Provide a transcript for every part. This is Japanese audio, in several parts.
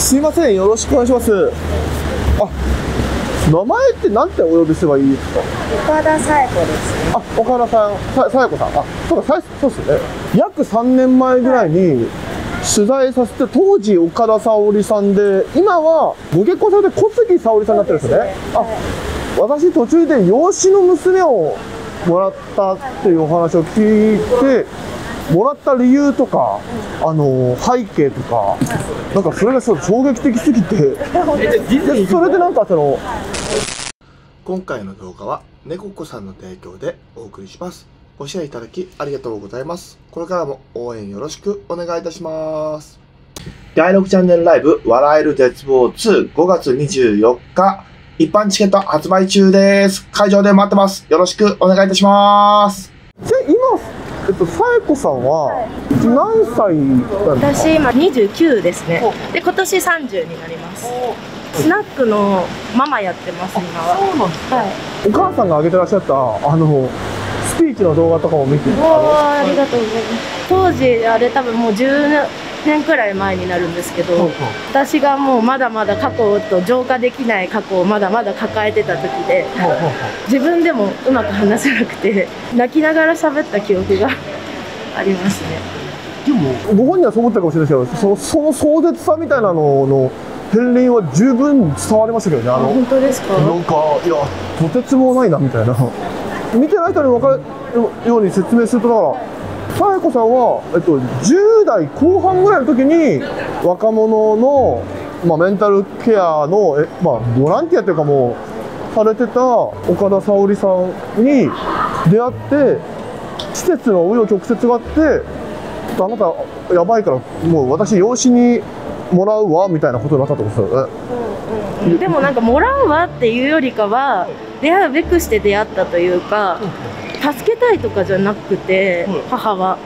すいません、よろしくお願いします。あ、名前ってなんてお呼びすればいいですか？岡田紗恵子です。あ、岡田さん、さ、さやこさん。あ、そうか、さそうですね。約3年前ぐらいに取材させて、当時岡田沙織さんで、今はご結婚されて小杉沙織さんになってるんですね。あ、私途中で養子の娘をもらったっていうお話を聞いて、もらった理由とか、あの背景とか、なんかそれがちょっと衝撃的すぎて、でそれでなんかその、今回の動画は猫子さんの提供でお送りします。ご支援いただきありがとうございます。これからも応援よろしくお願いいたします。第6チャンネルライブ笑える絶望2 5月24日一般チケット発売中です。会場で待ってます。よろしくお願いいたします。えっと、さえこさんは何歳なんですか？私今29ですね。で今年30になります。スナックのママやってます今は。そうなんですはい。お母さんが上げてらっしゃった、あの、スピーチの動画とかも見て、ありがとうございます。当時あれ多分もう10年くらい前になるんですけど、私がもうまだまだ過去と浄化できない過去をまだまだ抱えてた時で、自分でもうまく話せなくて泣きながら喋った記憶がありますね。でも、ご本人はそう思ったかもしれないですけど、そのその壮絶さみたいなのの片鱗は十分伝わりましたけどね、あの、本当ですか？なんか、いや、とてつもないなみたいな。見てない人に分かるように説明すると、だから、さえこさんは、えっと、10代後半ぐらいの時に、若者の、まあ、メンタルケアの、えまあ、ボランティアというかもう、されてた岡田沙織さんに出会って、施設の紆余曲折があって、あなたやばいから、もう私養子にもらうわ、みたいなことになったってことですよね。でもなんかもらうわっていうよりかは出会うべくして出会ったというか助けたいとかじゃなくて母は。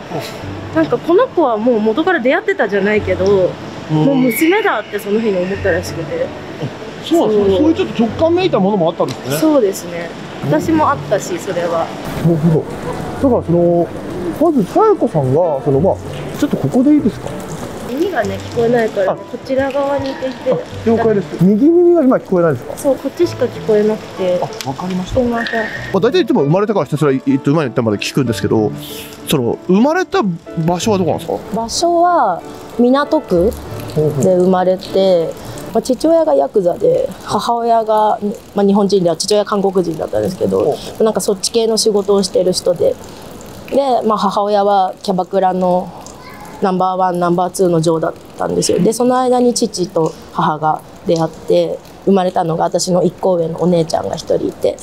なんかこの子はもう元から出会ってたじゃないけどもう娘だってその日に思ったらしくて。そう。そう。そういうちょっと直感めいたものもあったんですね。そうですね。私もあったしそれは。なるほど。だからそのまずさやこさんがそのまあちょっとここでいいですか？耳がね聞こえないから、あ。こちら側にいていて。あ了解です。右耳が今聞こえないですか？そうこっちしか聞こえなくて。あわかりましすいませんまあ大体いつも生まれたからひたすら言って生まれたまで聞くんですけど、その生まれた場所はどこなんですか？場所は港区で生まれて、まあ、父親がヤクザで母親が、まあ、日本人では父親韓国人だったんですけどなんかそっち系の仕事をしてる人で。で、まあ、母親はキャバクラのナンバーワンナンバーツーの女王だったんですよ。でその間に父と母が出会って生まれたのが私の1個上のお姉ちゃんが1人いて、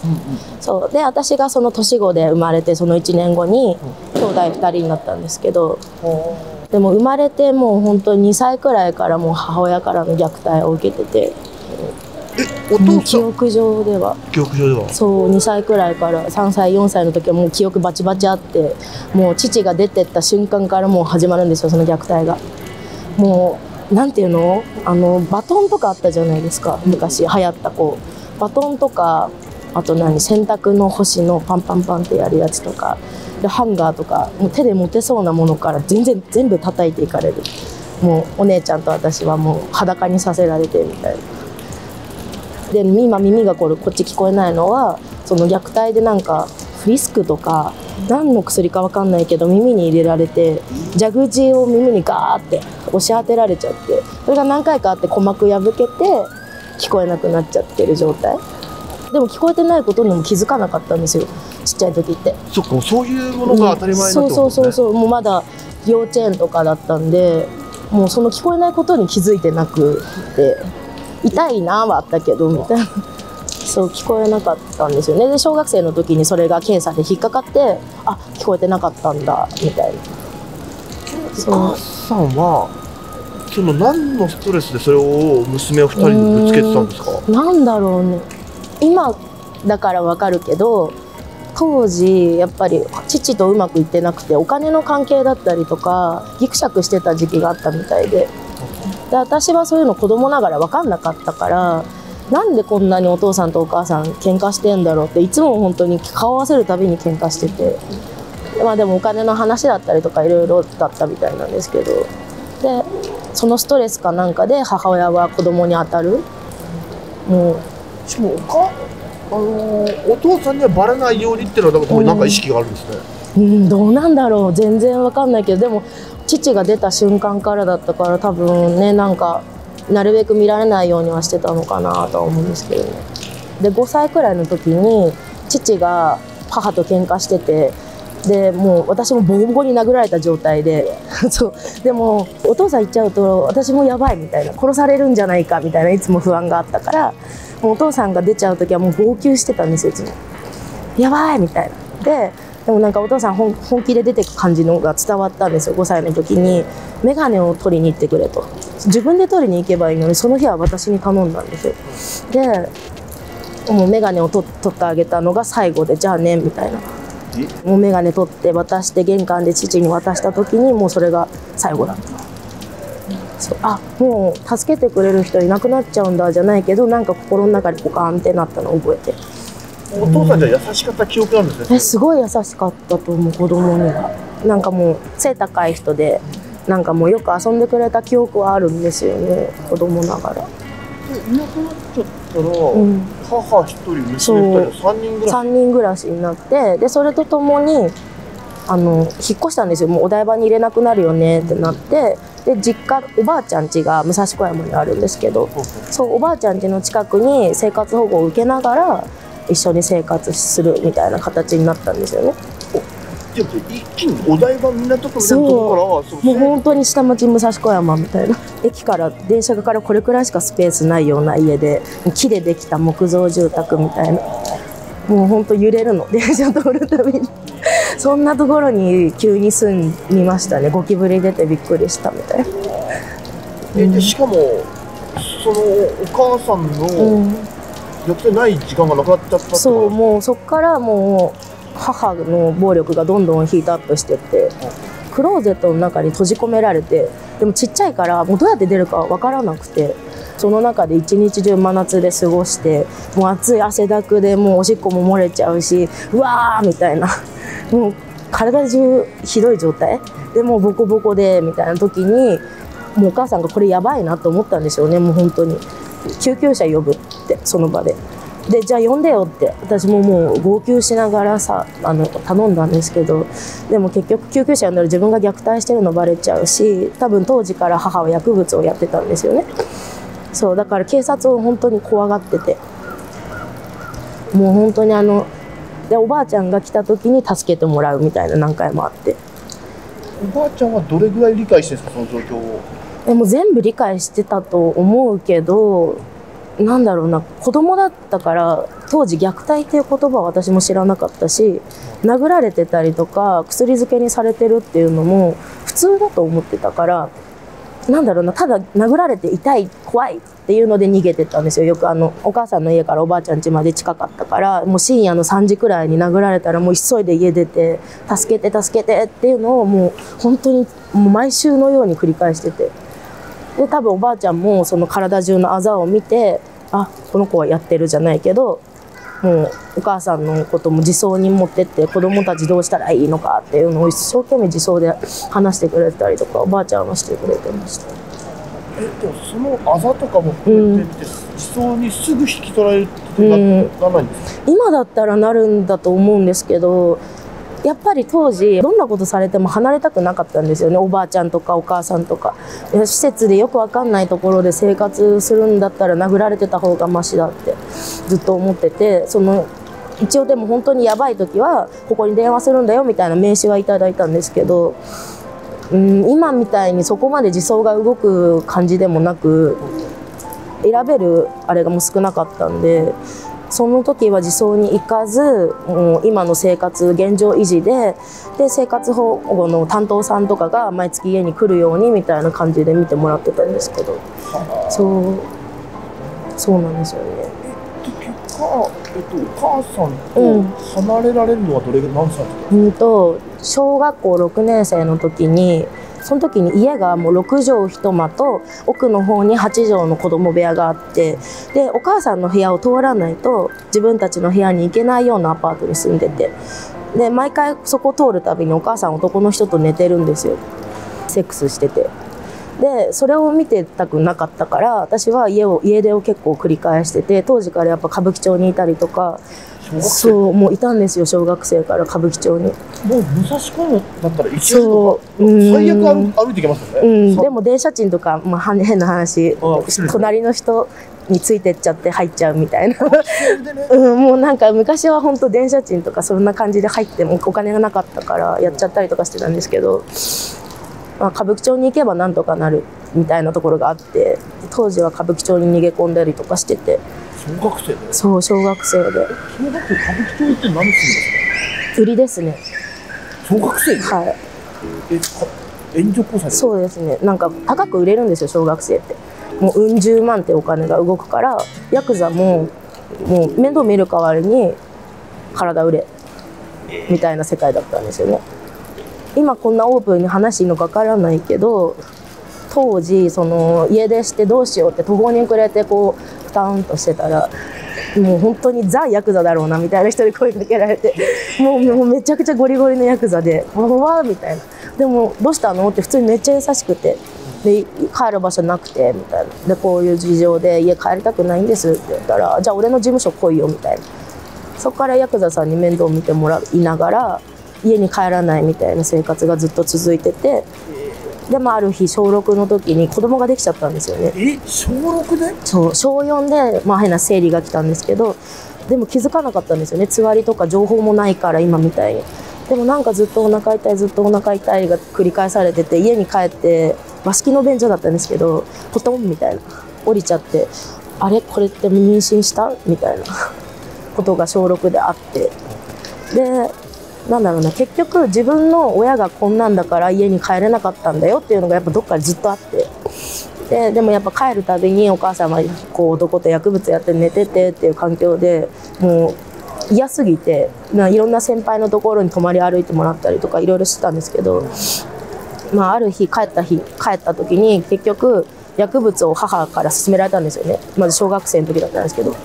そう。で私がその年子で生まれてその1年後に兄弟2人になったんですけど。でも生まれてもう本当に2歳くらいからもう母親からの虐待を受けててお記憶上では。記憶上では。そう2歳くらいから3歳4歳の時はもう記憶バチバチあってもう父が出てった瞬間からもう始まるんですよその虐待が。もうなんていうの？あのバトンとかあったじゃないですか昔流行ったこうバトンとかあと何？洗濯の干しのパンパンパンってやるやつとか。でハンガーとかもう手で持てそうなものから全然全部叩いていかれる。もうお姉ちゃんと私はもう裸にさせられてみたいな。で今耳がこれこっち聞こえないのはその虐待でなんかフリスクとか何の薬か分かんないけど耳に入れられて蛇口を耳にガーって押し当てられちゃってそれが何回かあって鼓膜破けて聞こえなくなっちゃってる状態。でも聞こえてないことにも気づかなかったんですよちっちゃい時って。そっか、そういうものが当たり前になってそうそうそうう。そうもうまだ幼稚園とかだったんでもうその聞こえないことに気づいてなくて痛いなはあったけどみたいな。そう聞こえなかったんですよね。で小学生の時にそれが検査で引っかかってあ聞こえてなかったんだみたいな。おそう母さんはその何のストレスでそれを娘を二人にぶつけてたんですか？なんだろうね。今だからわかるけど当時やっぱり父とうまくいってなくてお金の関係だったりとかギクシャクしてた時期があったみたいでで私はそういうの子供ながら分かんなかったからなんでこんなにお父さんとお母さん喧嘩してんだろうっていつも本当に顔合わせるたびに喧嘩してて。まあでもお金の話だったりとかいろいろだったみたいなんですけど。でそのストレスかなんかで母親は子供に当たる。もう。しかもおかあのーお父さんにはバレないようにっていうのはなんか意識があるんですね、うん、どうなんだろう。全然わかんないけど。でも父が出た瞬間からだったから多分ねなんかなるべく見られないようにはしてたのかなとは思うんですけどねで5歳くらいの時に父が母と喧嘩しててでもう私もボコボコに殴られた状態で そうでもお父さん行っちゃうと私もやばいみたいな殺されるんじゃないかみたいないつも不安があったからもうお父さんが出ちゃう時はもう号泣してたんですよいつも。やばいみたいな。ででもなんかお父さん本本気で出てく感じのが伝わったんですよ5歳の時に。眼鏡を取りに行ってくれと。自分で取りに行けばいいのにその日は私に頼んだんですよ。でもう眼鏡を取取ってあげたのが最後でじゃあねみたいな。もう眼鏡取って渡して玄関で父に渡した時にもうそれが最後だった。そう。あもう助けてくれる人いなくなっちゃうんだじゃないけどなんか心の中でポカーンってなったのを覚えてお父さんじゃ優しかった記憶なんですねえすごい優しかったと思う子供には。なんかもう背高い人でなんかもうよく遊んでくれた記憶はあるんですよね子供ながら。でいなくなっちゃったら、ん。母一人娘二人三人ぐらい3人暮らしになってでそれとともにあの引っ越したんですよ。もうお台場に入れなくなるよねってなってで実家おばあちゃん家が武蔵小山にあるんですけどそうおばあちゃん家の近くに生活保護を受けながら一緒に生活するみたいな形になったんですよね。一気にお台場港区みたいなところからもう本当に下町武蔵小山みたいな駅から電車からこれくらいしかスペースないような家で木でできた木造住宅みたいな。もう本当揺れるの電車通るたびにそんなところに急に住みましたね。ゴキブリ出てびっくりしたみたいな、ででしかもそのお母さんうのん、虐待ない時間がなくなっちゃったそうもうそっからもう母の暴力がどんどんヒートアップしてってクローゼットの中に閉じ込められてでもちっちゃいからもうどうやって出るかわからなくてその中で一日中真夏で過ごしてもう暑い汗だくでもうおしっこも漏れちゃうしうわーみたいな。もう体中ひどい状態？でもうボコボコでみたいな時にもうお母さんがこれやばいなと思ったんでしょうねもう本当に。救急車呼ぶ。ってその場で。でじゃあ呼んでよって私ももう号泣しながらさあの頼んだんですけどでも結局救急車呼んだら自分が虐待してるのバレちゃうし多分当時から母は薬物をやってたんですよね。そうだから警察を本当に怖がってて。もう本当にあのでおばあちゃんが来た時に助けてもらうみたいな何回もあって。おばあちゃんはどれぐらい理解してるんですかその状況を？でも全部理解してたと思うけどなんだろうな子供だったから当時虐待っていう言葉は私も知らなかったし殴られてたりとか薬漬けにされてるっていうのも普通だと思ってたからなんだろうなただ殴られて痛い怖いっていうので逃げてたんですよよくあのお母さんの家からおばあちゃん家まで近かったからもう深夜の3時くらいに殴られたらもう急いで家出て助けて助けてっていうのをもう本当にもう毎週のように繰り返してて。で多分おばあちゃんもその体中のあざを見てあこの子はやってるじゃないけどもうお母さんのことも自走に持ってって子供たちどうしたらいいのかっていうのを一生懸命自走で話してくれたりとかおばあちゃんはしてくれてました。えでもそのあざとかも含めてって、自走にすぐ引き取られるってな,、うんならないんですか？今だったらなるんだと思うんですけどやっぱり当時どんなことされても離れたくなかったんですよね。おばあちゃんとかお母さんとか。施設でよくわかんないところで生活するんだったら殴られてた方がマシだってずっと思ってて。その一応でも本当にやばい時はここに電話するんだよみたいな名刺はいただいたんですけどうん今みたいにそこまで自走が動く感じでもなく選べるあれがもう少なかったんでその時は自走に行かずもう今の生活現状維持でで生活保護の担当さんとかが毎月家に来るようにみたいな感じで見てもらってたんですけど。そう。そうなんですよね。で結果、えっと、お母さんうん。と離れられるのはどれ何歳ですか、うんと小学校6年生の時にその時に家がもう6畳一間と奥の方に8畳の子供部屋があってでお母さんの部屋を通らないと自分たちの部屋に行けないようなアパートに住んでて。で毎回そこ通るたびにお母さん男の人と寝てるんですよ。セックスしてて。でそれを見てたくなかったから私は家を家出を結構繰り返してて当時からやっぱ歌舞伎町にいたりとかそうもういたんですよ小学生から歌舞伎町に。もう武蔵小山だったら一日とそうかうん。最悪歩歩いていけますよね、うん、さでも電車賃とか、まあ、は変な話隣の人についてっちゃって入っちゃうみたいな、うん、もうなんか昔は本当電車賃とかそんな感じで入ってもお金がなかったからやっちゃったりとかしてたんですけど、まあ、歌舞伎町に行けばなんとかなるみたいなところがあって当時は歌舞伎町に逃げ込んだりとかしてて。小学生で？そう小学生で。小学生歌舞伎町行って何するんです売りですね。か小学生で、はい。えか援助交際でそうですね。なんか高く売れるんですよ小学生って。もううん十万ってお金が動くからヤクザももう面倒見る代わりに体売れみたいな世界だったんですよね今こんなオープンに話していいのかわからないけど当時その家出してどうしようって途方に暮れてこうふたんとしてたらもう本当にザ・ヤクザだろうなみたいな人に声かけられて もうもうめちゃくちゃゴリゴリのヤクザで「わわわ」みたいな「でもどうしたの?」って普通にめっちゃ優しくて「で帰る場所なくて」みたいなでこういう事情で家帰りたくないんですって言ったら「じゃあ俺の事務所来いよ」みたいなそこからヤクザさんに面倒見てもらいながら家に帰らないみたいな生活がずっと続いててでもある日小6の時に子供ができちゃったんですよね。え小6で？そう小4で、まあ、変な生理が来たんですけどでも気づかなかったんですよね。つわりとか情報もないから今みたいに。でもなんかずっとお腹痛いずっとお腹痛いが繰り返されてて家に帰って和式の便所だったんですけどポトンみたいな。降りちゃってあれ？これって妊娠した？みたいなことが小6であって。でなんだろうな結局自分の親がこんなんだから家に帰れなかったんだよっていうのがやっぱどっかでずっとあって。ででもやっぱ帰るたびにお母さんはこう男と薬物やって寝ててっていう環境でもう嫌すぎてないろんな先輩のところに泊まり歩いてもらったりとかいろいろしてたんですけど、まあ、ある日帰った日帰った時に結局薬物を母から勧められたんですよね。まず小学生の時だったんですけど。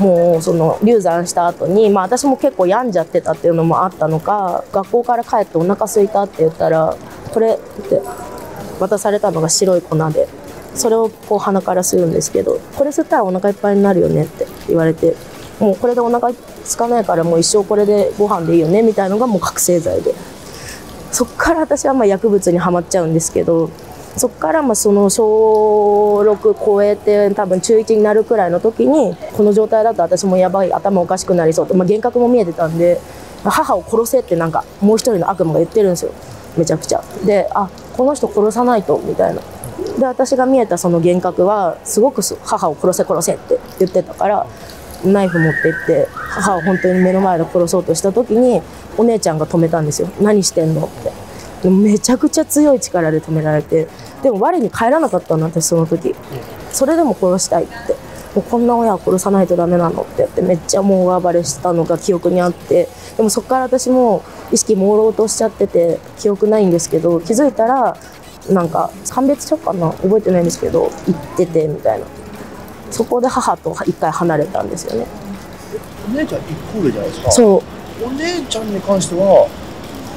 もうその流産した後にまあ私も結構病んじゃってたっていうのもあったのか学校から帰ってお腹空いたって言ったらこれって渡されたのが白い粉でそれをこう鼻から吸うんですけどこれ吸ったらお腹いっぱいになるよねって言われてもうこれでお腹空かないからもう一生これでご飯でいいよねみたいのがもう覚醒剤で。そっから私はまあ薬物にはまっちゃうんですけどそっからまあその小6超えて多分中1になるくらいの時にこの状態だと私もやばい頭おかしくなりそうと、まあ、幻覚も見えてたんで母を殺せってなんかもう一人の悪魔が言ってるんですよめちゃくちゃ。であこの人殺さないとみたいな。で私が見えたその幻覚はすごく母を殺せ殺せって言ってたからナイフ持って行って母を本当に目の前で殺そうとした時にお姉ちゃんが止めたんですよ。何してんのって。でもめちゃくちゃ強い力で止められてでも我に返らなかったの私その時。それでも殺したいって。もうこんな親を殺さないとダメなのって言ってめっちゃもう大暴れしたのが記憶にあって。でもそこから私も意識朦朧としちゃってて記憶ないんですけど気づいたらなんか鑑別所かな？覚えてないんですけど行っててみたいな。そこで母と一回離れたんですよね。お姉ちゃん一個上じゃないですか。そう。お姉ちゃんに関しては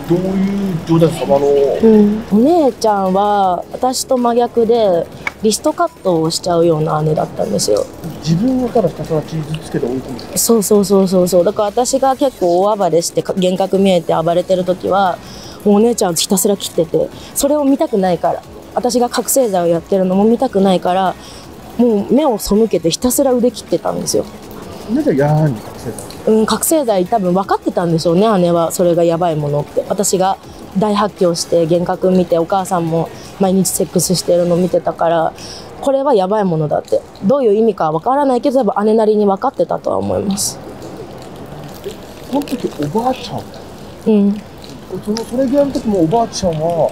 どういう状態ですか？あの、うん、お姉ちゃんは私と真逆でリストカットをしちゃうような姉だったんですよ。自分をただひたすら傷つけて追い込むそうそうそうそうそう。だから私が結構大暴れしてか幻覚見えて暴れてる時はもうお姉ちゃんひたすら切っててそれを見たくないから。私が覚醒剤をやってるのも見たくないからもう目を背けてひたすら腕切ってたんですよ。お姉ちゃんやらんに覚醒剤？うん、覚醒剤多分分かってたんでしょうね姉は。それがやばいものって。私が大発狂して幻覚見てお母さんも毎日セックスしてるの見てたからこれはやばいものだって。どういう意味かは分からないけど多分姉なりに分かってたとは思います。この時おばあちゃん。うん。そのそれぐらいの時もおばあちゃんは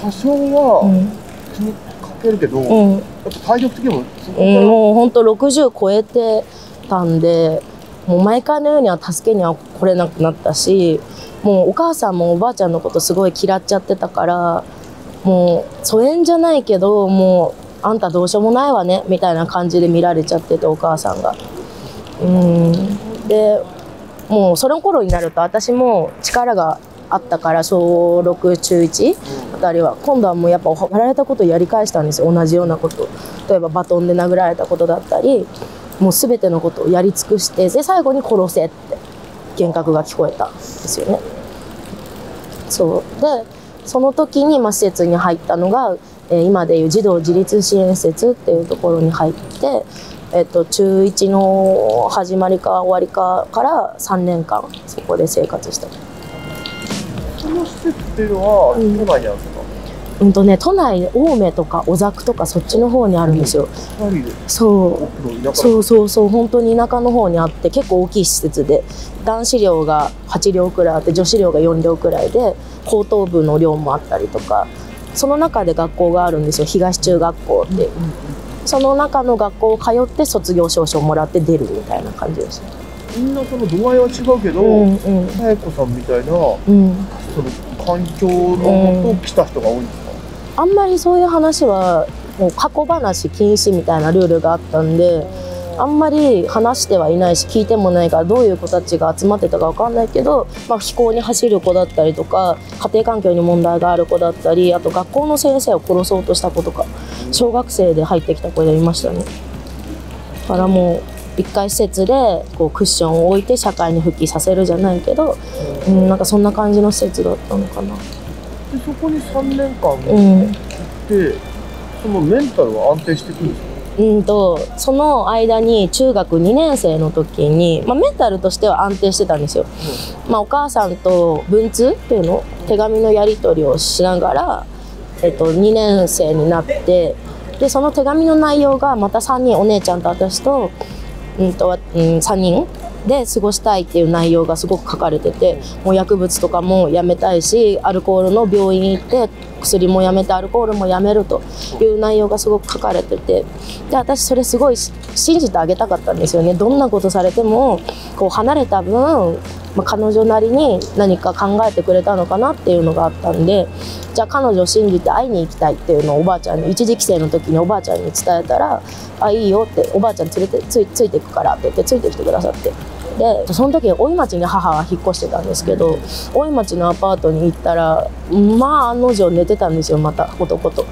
多少はうん。気にかけるけど、やうん体力的にもそこから、うん、もうほんと60超えてたんでもう毎回のようには助けには来れなくなったしもうお母さんもおばあちゃんのことすごい嫌っちゃってたからもう疎遠じゃないけどもうあんたどうしようもないわねみたいな感じで見られちゃっててお母さんが。うん。でもうその頃になると私も力があったから小6中1あたりは今度はもうやっぱやられたことをやり返したんですよ。同じようなこと。例えばバトンで殴られたことだったりもう全てのことをやり尽くしてで最後に殺せって幻覚が聞こえたんですよね。そうでその時に、まあ、施設に入ったのが、えー今でいう児童自立支援施設っていうところに入って、えっと中1の始まりか終わりかから3年間そこで生活した。その施設っていうのは、うん都内にあるんですか？うんとね、都内青梅とか小作とかそっちの方にあるんですよ。二人でそう。そうそうそう。本当に田舎の方にあって結構大きい施設で男子寮が8寮くらいあって女子寮が4寮くらいで高等部の寮もあったりとかその中で学校があるんですよ。東中学校って。その中の学校を通って卒業証書をもらって出るみたいな感じです。みんなその度合いは違うけど、うんうん。さや子さんみたいなうん。その環境のもと来た人が多いんですか、あんまりそういう話はもう過去話禁止みたいなルールがあったんであんまり話してはいないし聞いてもないからどういう子たちが集まってたかわかんないけど、まあ、非行に走る子だったりとか家庭環境に問題がある子だったりあと学校の先生を殺そうとした子とか小学生で入ってきた子がいましたね。だからもう一回施設でこうクッションを置いて社会に復帰させるじゃないけど、うん、なんかそんな感じの施設だったのかな。でそこに3年間う行んって、そのメンタルは安定していくんですか？うんとその間に中学2年生の時に、まあ、メンタルとしては安定してたんですよ、まあ、お母さんと文通っていうの？手紙のやり取りをしながら、えっと、2年生になってでその手紙の内容がまた3人お姉ちゃんと私と,、うんとうん、3人で過ごしたいっていう内容がすごく書かれててもう薬物とかもやめたいしアルコールの病院行って薬もやめてアルコールもやめるという内容がすごく書かれててで私それすごい信じてあげたかったんですよねどんなことされてもこう離れた分、まあ、彼女なりに何か考えてくれたのかなっていうのがあったんでじゃあ彼女を信じて会いに行きたいっていうのをおばあちゃんに一時帰省の時におばあちゃんに伝えたら「あいいよ」って「おばあちゃん連れてついついていくから」って言ってついてきてくださって。でその時大井町に母は引っ越してたんですけど大井町のアパートに行ったらまあ案の定寝てたんですよまた男と。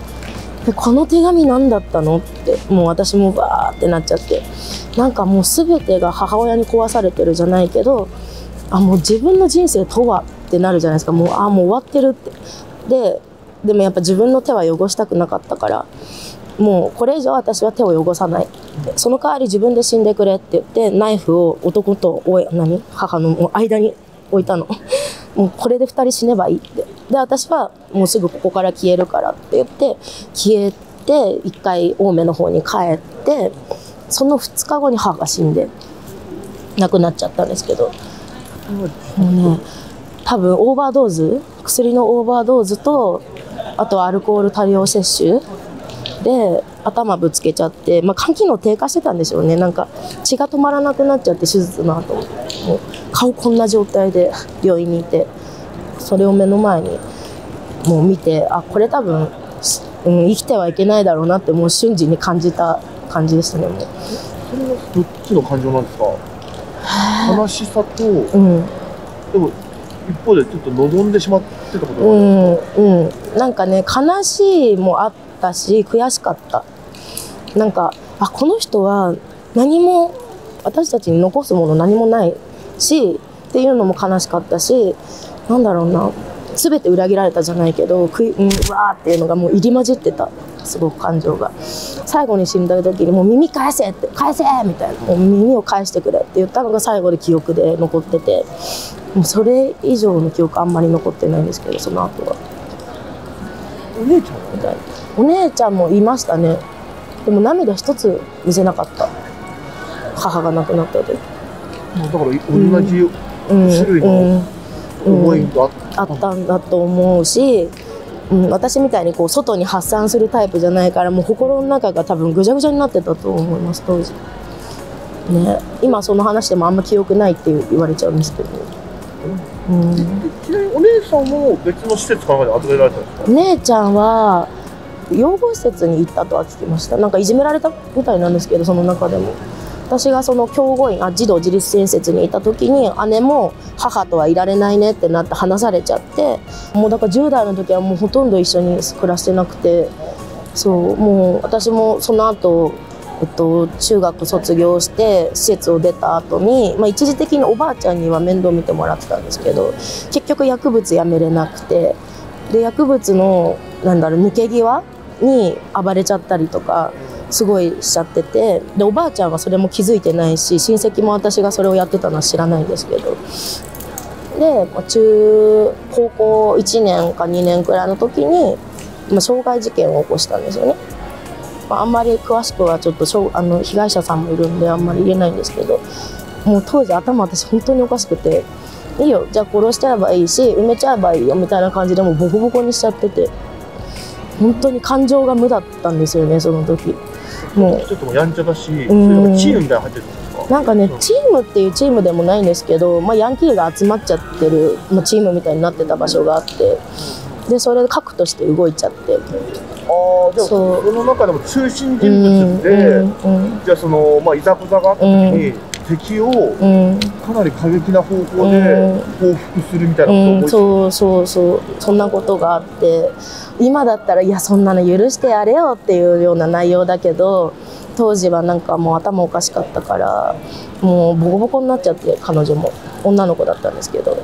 でこの手紙何だったのってもう私もバーってなっちゃって。なんかもう全てが母親に壊されてるじゃないけどあもう自分の人生とはってなるじゃないですか。もうあもう終わってるって。ででもやっぱ自分の手は汚したくなかったから。もうこれ以上私は手を汚さない。でその代わり自分で死んでくれって言ってナイフを男と親何？母の間に置いたの。もうこれで2人死ねばいいって。で私はもうすぐここから消えるからって言って消えて一回青梅の方に帰ってその2日後に母が死んで亡くなっちゃったんですけど。もうね多分オーバードーズ薬のオーバードーズとあとアルコール多量摂取で頭ぶつけちゃって、まあ、肝機能低下してたんでしょうね。なんか血が止まらなくなっちゃって手術の後。もう顔こんな状態で病院にいて。それを目の前にもう見てあこれ多分、うん、生きてはいけないだろうなってもう瞬時に感じた感じでしたね。もう。それはどっちの感情なんですか？悲しさと、うん。でも一方でちょっと望んでしまってたことがある、うんうん、なんかね悲しいもあったし悔しかった。なんかあこの人は何も私たちに残すもの何もないしっていうのも悲しかったしなんだろうな。全て裏切られたじゃないけどくい、うん、うわーっていうのがもう入り混じってた。すごく感情が。最後に死んだ時にもう耳返せって返せみたいな。もう耳を返してくれって言ったのが最後で記憶で残ってて。もうそれ以上の記憶あんまり残ってないんですけどその後は。お姉ちゃんはみたいなお姉ちゃんもいましたね。でも涙一つ見せなかった。母が亡くなった時。だから同じうん。種類の思いがあっあったんだと思うし、うん、私みたいにこう外に発散するタイプじゃないからもう心の中が多分ぐちゃぐちゃになってたと思います当時。ね。今その話でもあんま記憶ないって言われちゃうんですけど、うん、ちなみにお姉さんも別の施設かなんかで預けられたんですか姉ちゃんは養護施設に行ったとは聞きました。なんかいじめられたみたいなんですけどその中でも。私がその教護員あ児童自立支援施設にいた時に姉も母とはいられないねってなって話されちゃってもうだから10代の時はもうほとんど一緒に暮らしてなくてそうもう私もその後えっと、中学卒業して施設を出た後に、まあ、一時的におばあちゃんには面倒見てもらってたんですけど結局薬物やめれなくてで薬物のなんだろう抜け際に暴れちゃったりとかすごいしちゃっててでおばあちゃんはそれも気づいてないし親戚も私がそれをやってたのは知らないんですけどで中高校1年か2年くらいの時に、まあ、傷害事件を起こしたんですよね。まあ、あんまり詳しくはちょっとあの被害者さんもいるんであんまり言えないんですけどもう当時頭私本当におかしくていいよじゃあ殺しちゃえばいいし埋めちゃえばいいよみたいな感じでもうボコボコにしちゃってて本当に感情が無だったんですよねその時。もう。ちょっともうやんちゃだし、ん。それがチームみたいなの入ってるんですかなんかねチームっていうチームでもないんですけど、まあ、ヤンキーが集まっちゃってる、まあ、チームみたいになってた場所があってでそれで核として動いちゃってじゃあその中でも中心人うん物で、うん。じゃあその、まあ、いざこざがあった時に、敵をうん。かなり過激な方法でうん。報復するみたいなうん、ことをそうそうそう。そんなことがあって今だったらいやそんなの許してやれよっていうような内容だけど当時はなんかもう頭おかしかったからもうボコボコになっちゃって彼女も。女の子だったんですけど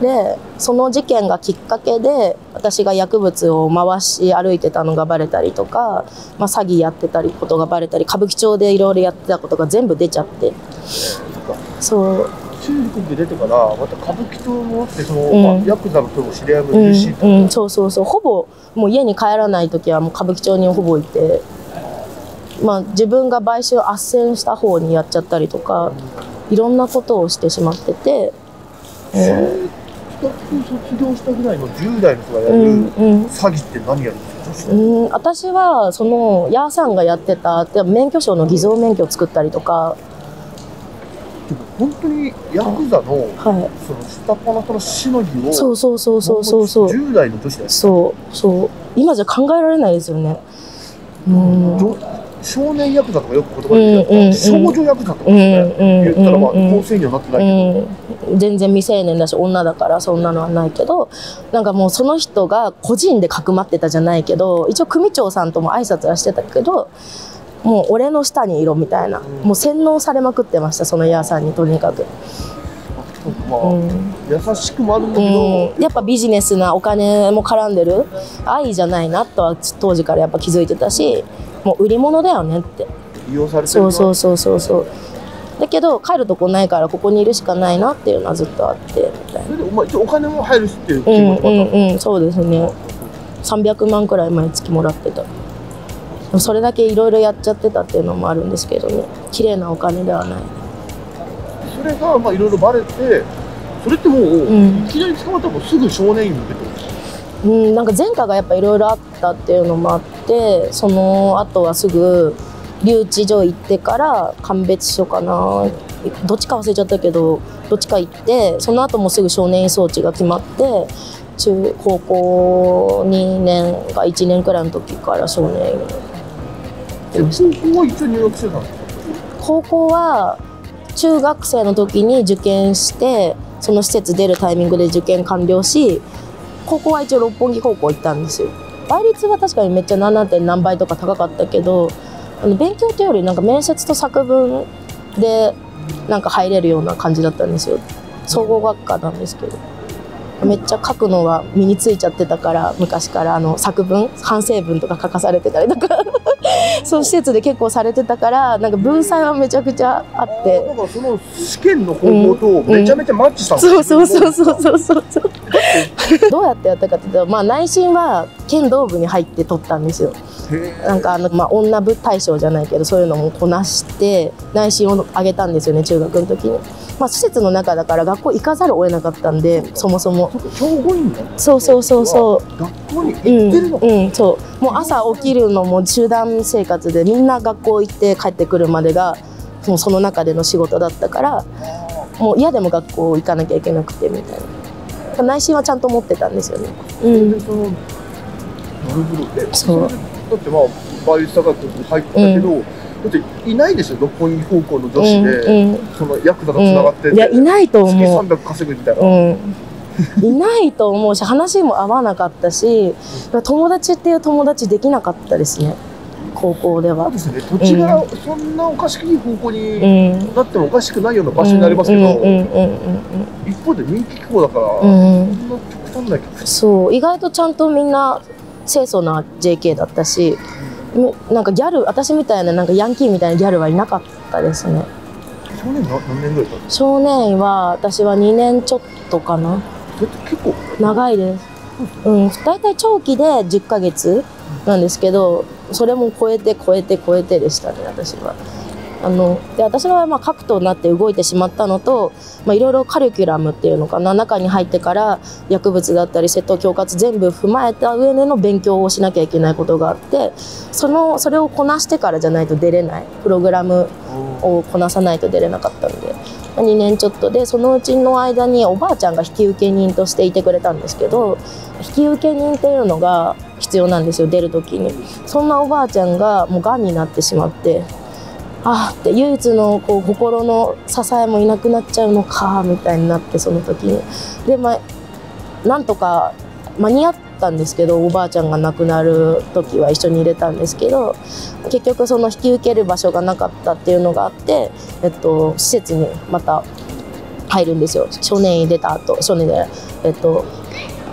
でその事件がきっかけで私が薬物を回し歩いてたのがバレたりとか、まあ、詐欺やってたりことがバレたり歌舞伎町でいろいろやってたことが全部出ちゃって。そう。中国で出てからまた歌舞伎町もあってその、うん。まあ、ヤクザの人も知り合いもうんいるし、うん、そうそうそう。ほぼもう家に帰らない時はもう歌舞伎町にほぼいて、まあ、自分が買収斡旋した方にやっちゃったりとかいろんなことをしてしまってて、中学卒業したぐらいの10代の人がやるうんうん。詐欺って何やるんですか、うん、私はそのヤーさんがやってたで免許証の偽造免許を作ったりとか、でも本当にヤクザのはその下っ端の人のしのぎをい、そうそうそうそうそうそう。10代の年だよそうそう。今じゃ考えられないですよね。うん少年ヤクザとかよく言葉で言うじゃないですか、うんうんうん。少女ヤクザとかうんね、うん言ったらまあうんうん高青にはなってないけど、う。ん、全然未成年だし女だからそんなのはないけどなんかもうその人が個人でかくまってたじゃないけど一応組長さんとも挨拶はしてたけどもう俺の下にいろみたいな、もう洗脳されまくってましたそのヤーさんにとにかく、まあ、うん。優しくもあるんだけど、うん、やっぱビジネスなお金も絡んでる愛じゃないなとは当時からやっぱ気づいてたしもう売り物だよねって。利用されてるそうそうそうそうそう。だけど帰るとこないからここにいるしかないなっていうのはずっとあってみたいな。おお金も入るしっていう気うんうんうんそうですね。300万くらい毎月もらってた。それだけいろいろやっちゃってたっていうのもあるんですけどね。綺麗なお金ではない。それがまあいろいろバレてそれってもう、うん。いきなり捕まったらすぐ少年院に出てるうん、なんか前科がやっぱいろいろあったっていうのもあってその後はすぐ留置所行ってから鑑別所かなどっちか忘れちゃったけどどっちか行ってその後もすぐ少年院送致が決まって中高校2年か1年くらいの時から少年院。高校は中学生の時に受験してその施設出るタイミングで受験完了し高校は一応六本木高校行ったんですよ倍率は確かにめっちゃ 7. 点何倍とか高かったけどあの勉強というよりなんか面接と作文でなんか入れるような感じだったんですよ総合学科なんですけどめっちゃ書くのは身についちゃってたから昔からあの作文反省文とか書かされてたりとか。そう施設で結構されてたからなんか文才はめちゃくちゃあって。だからその試験の方法とめちゃめちゃマッチしたんですそうそうそうそうそうそう。そうどうやってやったかっていうと、まあ、内心は剣道部に入って取ったんですよ。へなんかあの、まあ、女部大賞じゃないけどそういうのもこなして内心を上げたんですよね中学の時に、まあ、施設の中だから学校行かざるを得なかったんでそもそも。そっか教護員ねそうそうそうそう。学校にう行ってるの、ん、うん、そう。もう朝起きるのも集団生活でみんな学校行って帰ってくるまでがもうその中での仕事だったからもう嫌でも学校行かなきゃいけなくてみたいな。内心はちゃんと持ってたんですよね。うん。でそう。だってまあバイオス科学に入ったけど、だっていないでしょ六本木高校の女子で、うんうん。そのヤクザと繋がってて、うん。いやいないと月思う。300稼ぐみたいな、うん、いないと思うし話も合わなかったし友達っていう友達できなかったですね。高校では。そうで。すね。土地がそんなおかしくいい方向うにん。なってもおかしくないような場所になりますけど、うんうんうん一方で人気校だから、うん。うんうんそんな極端なそう。意外とちゃんとみんな清楚な JK だったし、みなんかギャル私みたいななんかヤンキーみたいなギャルはいなかったですね少年な何年ぐらいだ少年院は私は2年ちょっとかな結構？長いです。うん、大体長期で10ヶ月なんですけど、それも超えて超えて超えてでしたね、私は。あので私の場合はまあ核となって動いてしまったのとまあいろいろカリキュラムっていうのかな中に入ってから薬物だったり窃盗恐喝全部踏まえた上での勉強をしなきゃいけないことがあってそのそれをこなしてからじゃないと出れない。プログラムをこなさないと出れなかったんで。2年ちょっとでそのうちの間におばあちゃんが引き受け人としていてくれたんですけど引き受け人っていうのが必要なんですよ出る時に。そんなおばあちゃんがもうがんになってしまってああって唯一のこう心の支えもいなくなっちゃうのかみたいになってその時に。でまあなんとか間に合ったんですけどおばあちゃんが亡くなる時は一緒に入れたんですけど結局その引き受ける場所がなかったっていうのがあって、えっと、施設にまた入るんですよ。少年院出た後少年でえっと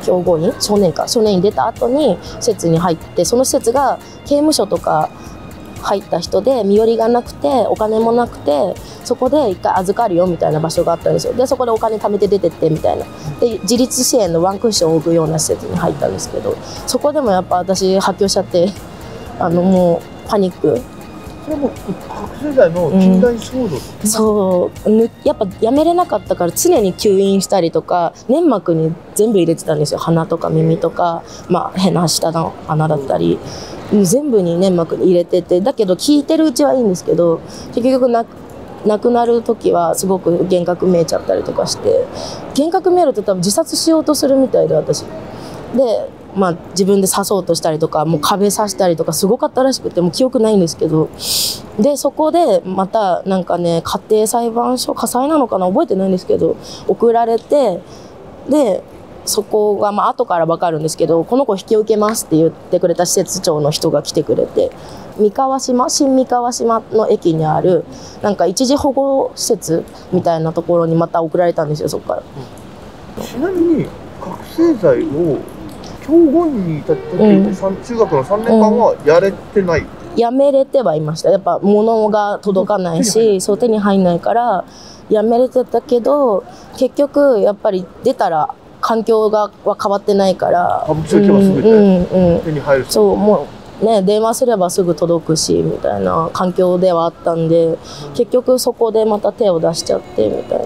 教護院少年か少年院出た後に施設に入ってその施設が刑務所とか入った人で身寄りがなくてお金もなくてそこで一回預かるよみたいな場所があったんですよ。でそこでお金貯めて出てってみたいな。で自立支援のワンクッションを置くような施設に入ったんですけどそこでもやっぱ私発狂しちゃってあのもうパニック。それはもう覚醒剤の近代衝動、そう。ぬやっぱやめれなかったから常に吸引したりとか粘膜に全部入れてたんですよ。鼻とか耳とか、まあ、変な下の穴だったり。うん全部に粘膜に入れててだけど効いてるうちはいいんですけど結局な亡くなる時はすごく幻覚見えちゃったりとかして幻覚見えると多分自殺しようとするみたいで私。でまあ、自分で刺そうとしたりとかもう壁刺したりとかすごかったらしくてもう記憶ないんですけどでそこでまたなんかね家庭裁判所火災なのかな？覚えてないんですけど送られてでそこがまあ後から分かるんですけどこの子引き受けますって言ってくれた施設長の人が来てくれて三河島新三河島の駅にあるなんか一時保護施設みたいなところにまた送られたんですよそこから。ちなみに覚醒剤を教護院にいた時、うん三中学の3年間はやれてない、やめれてはいました。やっぱ物が届かないしそう手に入んないからやめれてたけど結局やっぱり出たら環境がは変わってないから。歌舞伎町行けばすぐうんうんうん。手に入る。しそうもうね電話すればすぐ届くしみたいな環境ではあったんで結局そこでまた手を出しちゃってみたいな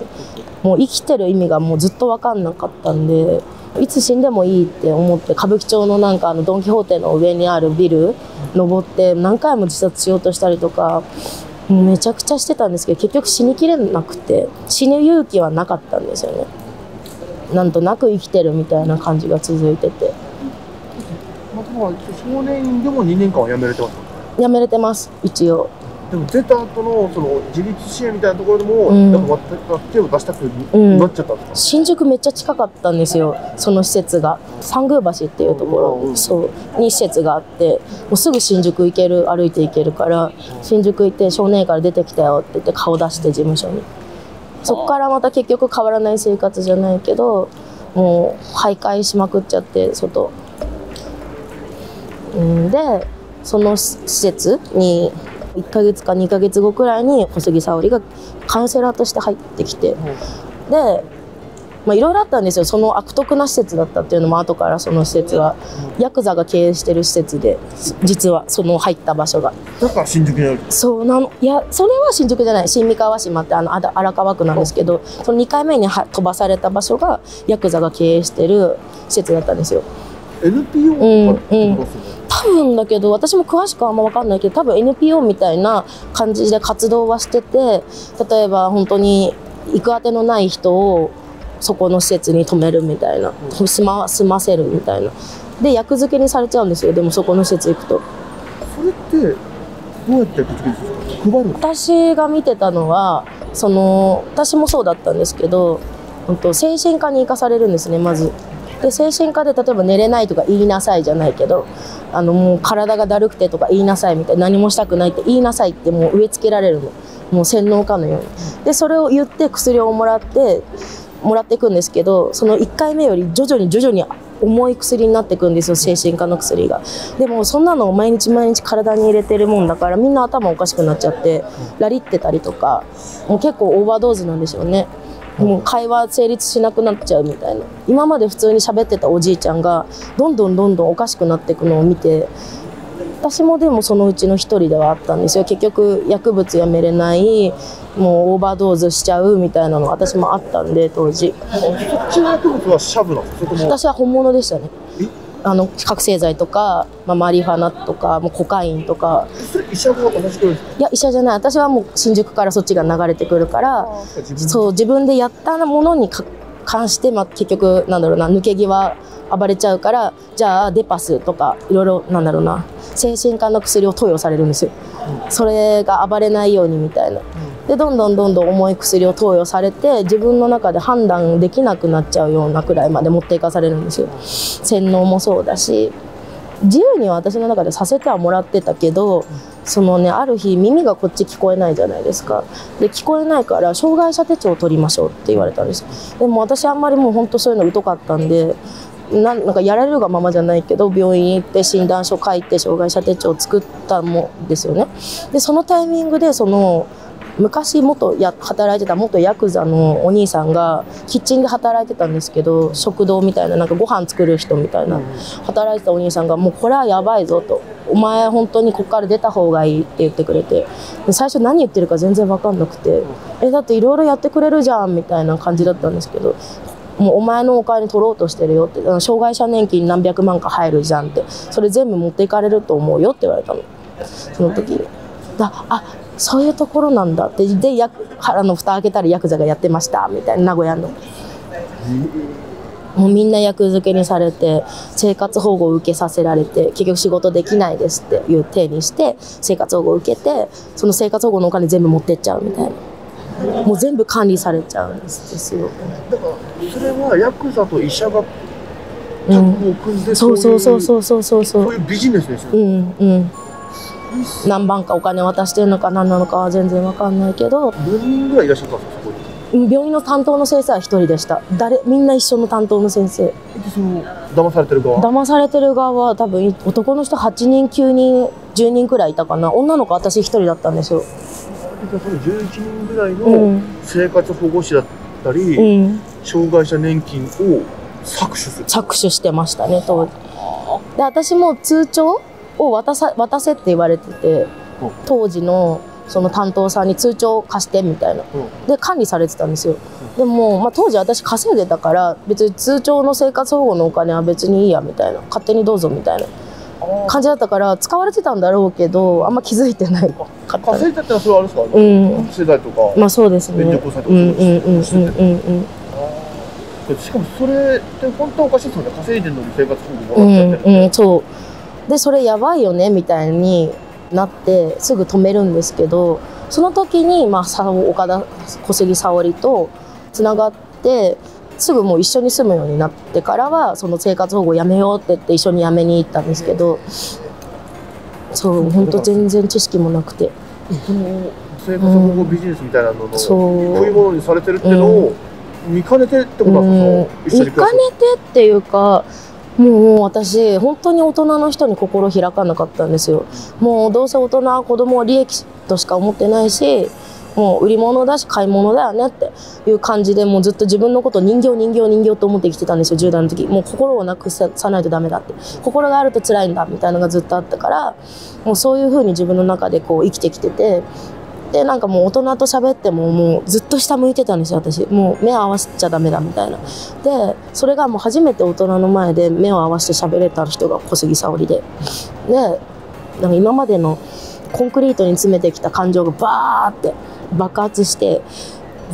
もう生きてる意味がもうずっと分かんなかったんでいつ死んでもいいって思って歌舞伎町のなんかあのドン・キホーテの上にあるビル登って何回も自殺しようとしたりとかめちゃくちゃしてたんですけど結局死にきれなくて死ぬ勇気はなかったんですよねなんとなく生きてるみたいな感じが続いてて。まあ、少年院でも2年間はやめれてます？やめれてます一応。でも出た後のその自立支援みたいなところでも、うん。やっぱ手を出したくうんなっちゃったんですか、新宿めっちゃ近かったんですよその施設が。三宮橋っていうとこうんろそうに施設があって。もうすぐ新宿行ける歩いて行けるから新宿行って少年院から出てきたよって言って顔出して事務所にそこからまた結局変わらない生活じゃないけどもう徘徊しまくっちゃって外。うんでその施設に1ヶ月か2ヶ月後くらいに小杉沙織がカウンセラーとして入ってきてでまあいろいろあったんですよ。その悪徳な施設だったっていうのも後からその施設はヤクザが経営してる施設で実はその入った場所が。だから新宿にある。そうなの。いやそれは新宿じゃない。新三河島ってあの荒川区なんですけどその2回目には飛ばされた場所がヤクザが経営してる施設だったんですよ。NPO とかってことですよね、多分だけど私も詳しくはあんま分かんないけど多分 NPO みたいな感じで活動はしてて例えば本当に行く当てのない人をそこの施設に泊めるみたいな、住ま住ませるみたいな。で役付けにされちゃうんですよ。でもそこの施設行くと。それってどうやって役付けするんですか？配る私が見てたのはその私もそうだったんですけど精神科に行かされるんですねまず。で精神科で例えば寝れないとか言いなさいじゃないけどあのもう体がだるくてとか言いなさいみたいな何もしたくないって言いなさいってもう植え付けられるの。もう洗脳家のように。でそれを言って薬をもらってもらっていくんですけどその1回目より徐々に徐々に重い薬になっていくんですよ精神科の薬が。でもそんなのを毎日毎日体に入れてるもんだからみんな頭おかしくなっちゃってラリってたりとかもう結構オーバードーズなんでしょうね。もう会話成立しなくなっちゃうみたいな。今まで普通に喋ってたおじいちゃんがどんどんどんどんおかしくなっていくのを見て私もでもそのうちの一人ではあったんですよ。結局薬物やめれない。もうオーバードーズしちゃうみたいなの私もあったんで当時。そっちの薬物はシャブなの？私は本物でしたね。え？あの覚醒剤とか、まあ、マリファナとかもうコカインとか。それ医者が同じくらいや医者じゃない。私はもう新宿からそっちが流れてくるから自分そう自分でやったものにか関して、まあ、結局なんだろうな抜け際暴れちゃうからじゃあデパスとかいろいろなんだろうな精神科の薬を投与されるんですよ、それが暴れないようにみたいな、でどんどんどんどん重い薬を投与されて自分の中で判断できなくなっちゃうようなくらいまで持っていかされるんですよ。洗脳もそうだし。自由には私の中でさせてはもらってたけどそのねある日耳がこっち聞こえないじゃないですか。で聞こえないから障害者手帳を取りましょうって言われたんですでも私あんまりもう本当そういうの疎かったんでなんかやられるがままじゃないけど病院行って診断書書いて障害者手帳を作ったもんですよね。でそのタイミングでその昔元や働いてた元ヤクザのお兄さんがキッチンで働いてたんですけど食堂みたいななんかご飯作る人みたいな働いてたお兄さんがもうこれはやばいぞと。お前本当にここから出た方がいいって言ってくれて。で最初何言ってるか全然分かんなくて。えだっていろいろやってくれるじゃんみたいな感じだったんですけどもうお前のお金取ろうとしてるよって障害者年金何百万か入るじゃんってそれ全部持っていかれると思うよって言われたの。その時に。だあそういうところなんだって。でや腹の蓋開けたらヤクザがやってました。みたいな名古屋の。もうみんな役付けにされて生活保護を受けさせられて結局仕事できないですっていう体にして生活保護を受けてその生活保護のお金全部持ってっちゃうみたいな。もう全部管理されちゃうんですよ。だからそれはヤクザと医者がタうん。ッグを組んでそうそうそううそうそうそうそう。そういうビジネスですようねんうん何番かお金渡してるのか何なのかは全然わかんないけど。何人ぐらいいらっしゃったんですか？そこに。うん病院の担当の先生は一人でした。誰みんな一緒の担当の先生。でその騙されてる側？騙されてる側は多分男の人8人9人10人くらいいたかな。女の子私一人だったんですよ。でその11人ぐらいうのん。生活保護士だったり、うん。障害者年金を搾取する。搾取してましたね当時。で私も通帳を渡さ渡せって言われててうん。当時のその担当さんに通帳貸してみたいな。うん。で管理されてたんですよ。でも、まあ、当時私稼いでたから別に通帳の生活保護のお金は別にいいやみたいな。勝手にどうぞみたいな感じだったから使われてたんだろうけどあんま気づいてない。かった稼いでたってのはそれはあれですか、うん。世代とか、まあそうですね。うんうんうんうんうんうん。しかもそれって本当はおかしいですよね。稼いでるのに生活保護うもらっちゃってる、んうんそうでそれやばいよねみたいになってすぐ止めるんですけどその時に、まあ、さ岡田小杉沙織とつながってすぐもう一緒に住むようになってからはその生活保護やめようって言って一緒にやめに行ったんですけどそう本当全然知識もなくて。生活保護ビジネスみたいなののそう。食い物にされてるっていうのを見かねてってことなんですか、その一緒見かねてっていうかもう私本当に大人の人に心開かなかったんですよ。もうどうせ大人は子供を利益としか思ってないしもう売り物だし買い物だよねっていう感じでもうずっと自分のこと人形人形人形と思って生きてたんですよ10代の時。もう心をなくさないとダメだって。心があると辛いんだみたいなのがずっとあったからもうそういう風に自分の中でこう生きてきててでなんかもう大人と喋ってももうずっと下向いてたんですよ私。もう目合わせちゃダメだみたいな。でそれがもう初めて大人の前で目を合わせて喋れた人が小杉沙織で。でなんか今までのコンクリートに詰めてきた感情がバーって爆発して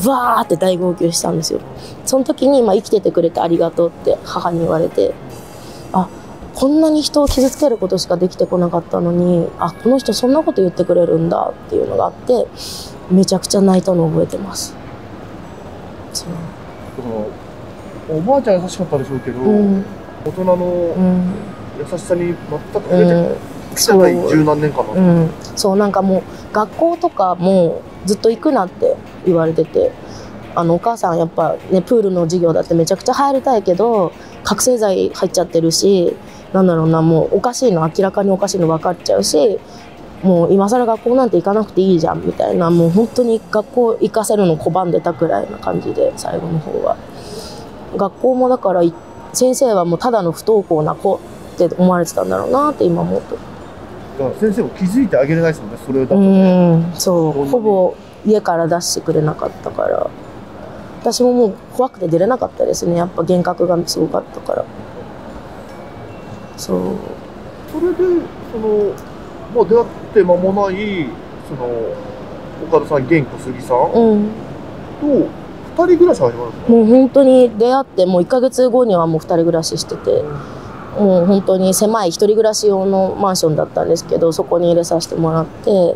バーって大号泣したんですよ。その時に、まあ、生きててくれてありがとうって母に言われてあこんなに人を傷つけることしかできてこなかったのにあこの人そんなこと言ってくれるんだっていうのがあってめちゃくちゃ泣いたのを覚えてます。そう。おばあちゃん優しかったでしょうけど、うん。大人のうん。優しさに全く触れてうん。きてない十何年間の、うん、そうなんかもう学校とかもずっと行くなって言われててあのお母さんやっぱねプールの授業だってめちゃくちゃ入りたいけど覚醒剤入っちゃってるしなんだろうなもうおかしいの明らかにおかしいの分かっちゃうしもう今更学校なんて行かなくていいじゃんみたいなもう本当に学校行かせるの拒んでたくらいな感じで最後の方は。学校もだからい先生はもうただの不登校な子って思われてたんだろうなって今思うと。だから先生も気づいてあげれないですもんねそれだとうね、んそう。ほんまに。ほぼ家から出してくれなかったから。私ももう怖くて出れなかったですね。やっぱ幻覚がすごかったからそう。それでその、まあ、出会って間もないその岡田さん現小杉さんうん。と二人暮らし始まるんですか、もう本当に出会ってもう1ヶ月後にはもう2人暮らししてて。もう本当に狭い一人暮らし用のマンションだったんですけどそこに入れさせてもらって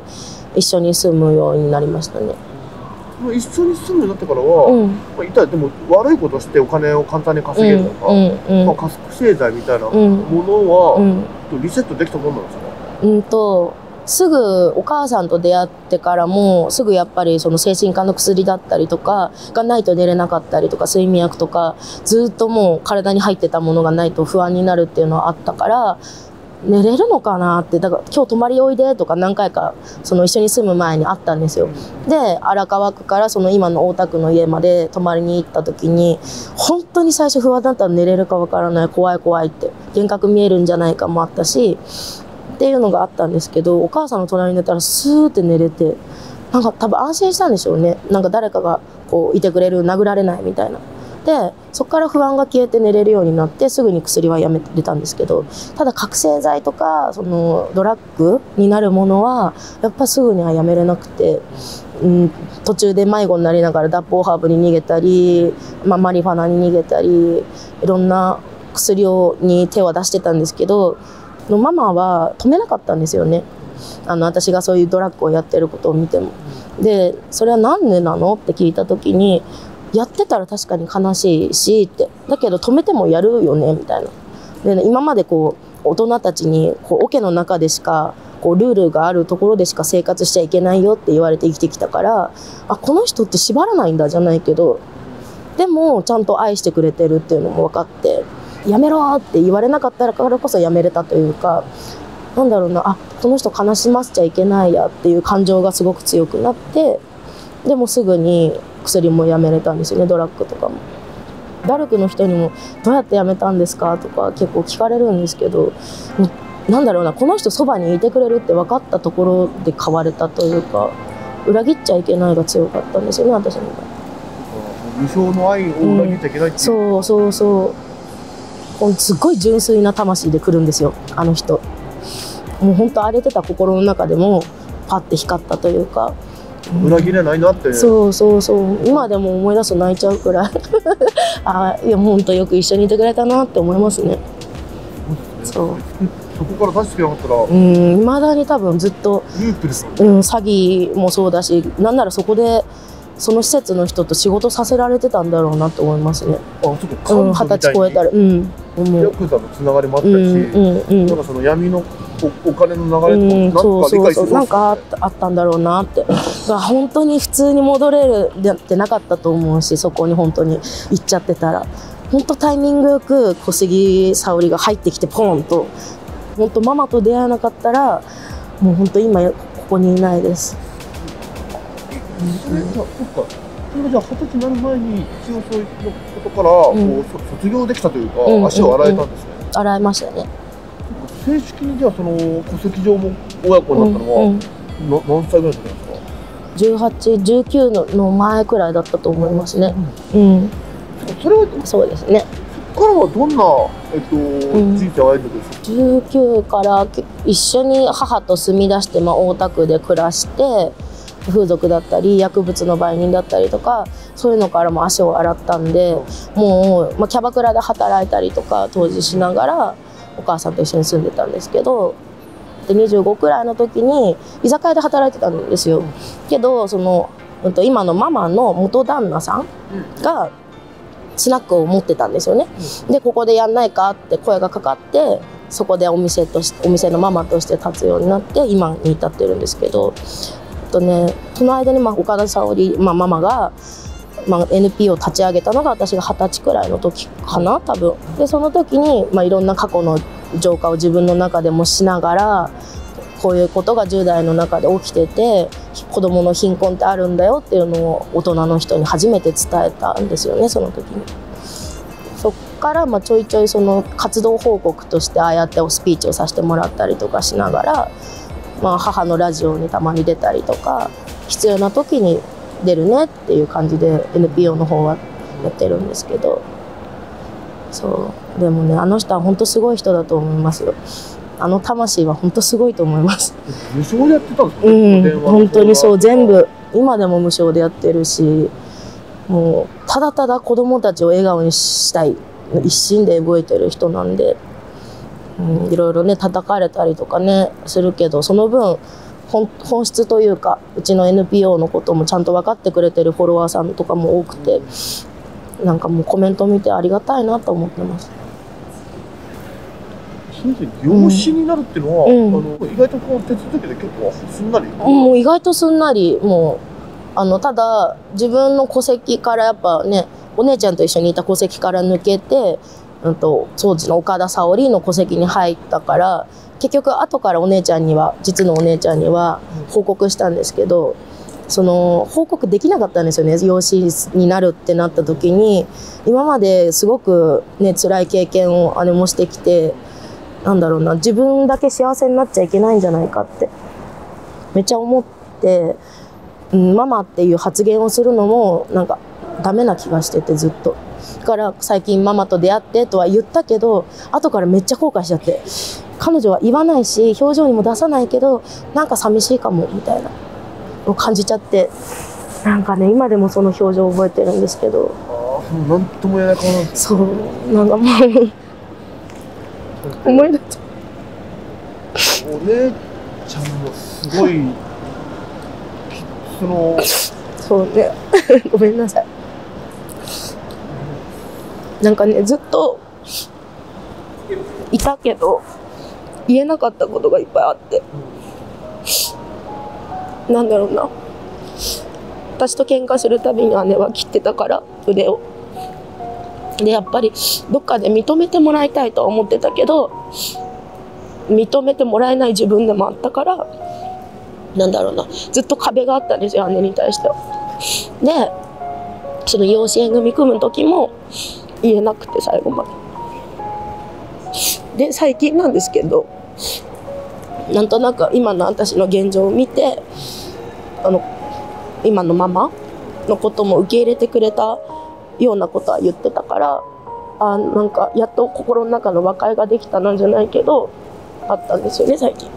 一緒に住むようになりましたね。まあ一緒に住むようになってからは、うん。まあ、一体でも悪いことしてお金を簡単に稼うんげるとか、まあ、覚醒剤みたいなうん。ものは、うん。リセットできたもんなんですか？うんとすぐお母さんと出会ってからもすぐやっぱりその精神科の薬だったりとかがないと寝れなかったりとか睡眠薬とかずっともう体に入ってたものがないと不安になるっていうのはあったから寝れるのかなってだから今日泊まりおいでとか何回かその一緒に住む前にあったんですよ。で荒川区からその今の大田区の家まで泊まりに行った時に本当に最初不安だったら寝れるかわからない怖い怖いって幻覚見えるんじゃないかもあったしっていうのがあったんですけどお母さんの隣に寝たらスーって寝れてなんか多分安心したんでしょうねなんか誰かがこういてくれる殴られないみたいな。でそこから不安が消えて寝れるようになってすぐに薬はやめれたんですけどただ覚醒剤とかそのドラッグになるものはやっぱすぐにはやめれなくて、うん、途中で迷子になりながら脱法ハーブに逃げたり、まあ、マリファナに逃げたりいろんな薬をに手を出してたんですけどのママは止めなかったんですよねあの私がそういうドラッグをやってることを見ても。でそれは何でなの？って聞いた時にやってたら確かに悲しいしってだけど止めてもやるよねみたいな。で、ね、今までこう大人たちにこう桶の中でしかこうルールがあるところでしか生活しちゃいけないよって言われて生きてきたからあこの人って縛らないんだじゃないけどでもちゃんと愛してくれてるっていうのも分かってやめろって言われなかったからこそやめれたというかなんだろうなあこの人悲しませちゃいけないやっていう感情がすごく強くなってでもすぐに薬もやめれたんですよねドラッグとかも。ダルクの人にも「どうやってやめたんですか?」とか結構聞かれるんですけどなんだろうなこの人そばにいてくれるって分かったところで変われたというか裏切っちゃいけないが強かったんですよね私の場合。無償の愛を裏切っちゃいけないう、そうそうそうすっごい純粋な魂で来るんですよあの人もう本当荒れてた心の中でもパッて光ったというか裏切れないなって。そうそうそう。今でも思い出すと泣いちゃうくらい。あいや本当よく一緒にいてくれたなって思いますね。そう。そこから出してなかったらうんいまだに多分ずっと、ループですうん、詐欺もそうだしなんならそこでその施設の人と仕事させられてたんだろうなと思いますね。あそこうん二十歳超えたら。うんヤクザのつながりもあったし、うんうんうん。なんかその闇のおお金の流うん、れとか、なんそうそうなんかあったんだろうなって。が本当に普通に戻れるってなかったと思うしそこに本当に行っちゃってたら。本当タイミングよく小杉沙織が入ってきてポンと。本当ママと出会えなかったらもう本当今ここにいないです。それじゃあそっか。それがじゃあ二十歳になる前に一応そういうことから、うん。こうそ卒業できたというか、うん足を洗えたんですね、洗いましたね正式にじゃあその戸籍上も親子になったのは、うんうん。な何歳ぐらいの時ですか？1819のの前くらいだったと思いますね。うん。それはそうですね。からはどんな、えっとん。人生を歩んでですか？19から一緒に母と住み出して、まあ、大田区で暮らして風俗だったり薬物の売人だったりとかそういうのからも足を洗ったんでもう、まあ、キャバクラで働いたりとか当時しながらお母さんと一緒に住んでたんですけどで25くらいの時に居酒屋で働いてたんですよ、けどその、うん、と今のママの元旦那さんがスナックを持ってたんですよね、でここでやんないかって声がかかってそこでお店としお店のママとして立つようになって今に至ってるんですけど。とねその間にまあ岡田沙織、まあ、ママが、まあ、NPO を立ち上げたのが私が二十歳くらいの時かな多分でその時に、まあ、いろんな過去の浄化を自分の中でもしながらこういうことが10代の中で起きてて子どもの貧困ってあるんだよっていうのを大人の人に初めて伝えたんですよねその時に。そっからまあちょいちょいその活動報告としてああやってスピーチをさせてもらったりとかしながら、まあ、母のラジオにたまに出たりとか必要な時に出るねっていう感じで NPO の方はやってるんですけど。そう。でもねあの人は本当すごい人だと思いますよ。あの魂は本当すごいと思います。無償でやってたんですか、うん。本当にそう。全部今でも無償でやってるしもうただただ子供たちを笑顔にしたい。一心で動いてる人なんで、うん、いろいろね叩かれたりとかねするけどその分本本質というかうちの NPO のこともちゃんと分かってくれてるフォロワーさんとかも多くてなんかもうコメント見てありがたいなと思ってます。養子になるっていうのは、うんあの意外とこう手続きで結構すんなり、もう意外とすんなりもうあのただ自分の戸籍からやっぱねお姉ちゃんと一緒にいた戸籍から抜けて、うん、と当時の岡田沙織の戸籍に入ったから結局後からお姉ちゃんには実のお姉ちゃんには報告したんですけど。その報告できなかったんですよね養子になるってなった時に今まですごくね辛い経験を姉もしてきてなんだろうな自分だけ幸せになっちゃいけないんじゃないかってめっちゃ思って、うん、ママっていう発言をするのもなんかダメな気がしててずっとだから最近ママと出会ってとは言ったけど後からめっちゃ後悔しちゃって彼女は言わないし表情にも出さないけどなんか寂しいかもみたいなのを感じちゃってなんかね今でもその表情を覚えてるんですけど。ああもうなんとも言えない顔なんですそうなんかもう思い出しちゃお姉ちゃんもすごい そのうそうね。ごめんなさいなんかねずっといたけど言えなかったことがいっぱいあって。なんだろうな。私と喧嘩するたびに姉は切ってたから腕を。でやっぱりどっかで認めてもらいたいとは思ってたけど認めてもらえない自分でもあったからなんだろうな。ずっと壁があったんですよ姉に対しては。でその養子縁組組む時も言えなくて最後まで。で最近なんですけどなんとなく今の私の現状を見てあの今のママのことも受け入れてくれたようなことは言ってたからあなんかやっと心の中の和解ができたなんじゃないけどあったんですよね最近。